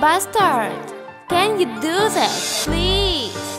bastard! Can you do that, please?